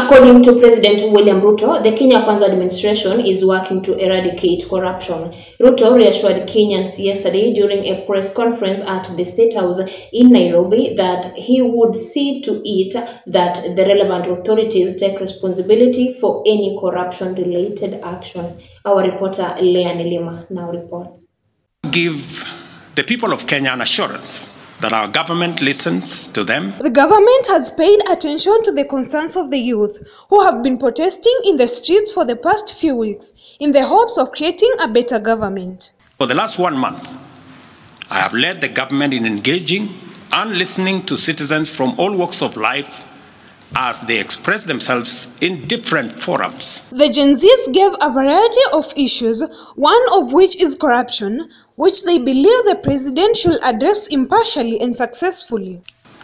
According to President William Ruto, the Kenya Kwanza administration is working to eradicate corruption. Ruto reassured Kenyans yesterday during a press conference at the State House in Nairobi that he would see to it that the relevant authorities take responsibility for any corruption-related actions. Our reporter Leah Nilima now reports. Give the people of Kenya an assurance that our government listens to them. The government has paid attention to the concerns of the youth who have been protesting in the streets for the past few weeks in the hopes of creating a better government. For the last one month, I have led the government in engaging and listening to citizens from all walks of life as they express themselves in different forums. The Gen Zs gave a variety of issues, one of which is corruption, which they believe the president should address impartially and successfully.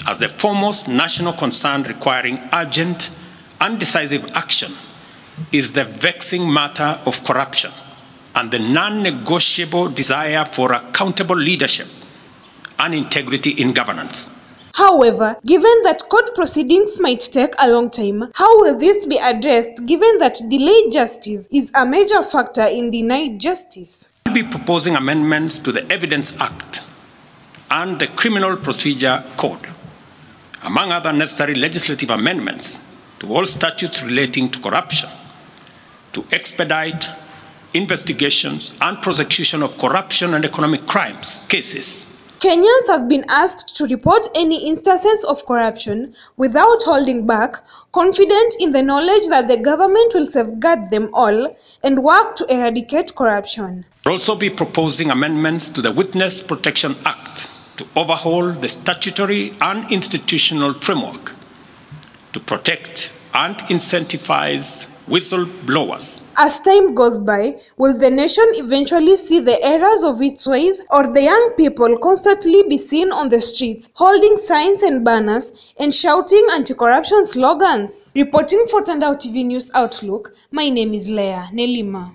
As the foremost national concern requiring urgent and decisive action is the vexing matter of corruption and the non negotiable desire for accountable leadership and integrity in governance. However, given that court proceedings might take a long time, how will this be addressed given that delayed justice is a major factor in denied justice? I'll be proposing amendments to the Evidence Act and the Criminal Procedure Code, among other necessary legislative amendments to all statutes relating to corruption, to expedite investigations and prosecution of corruption and economic crimes cases Kenyans have been asked to report any instances of corruption without holding back, confident in the knowledge that the government will safeguard them all and work to eradicate corruption. We'll also be proposing amendments to the Witness Protection Act to overhaul the statutory and institutional framework to protect and incentivize whistleblowers. As time goes by, will the nation eventually see the errors of its ways, or the young people constantly be seen on the streets, holding signs and banners and shouting anti-corruption slogans? Reporting for Tandao TV News Outlook, my name is Leah Nelima.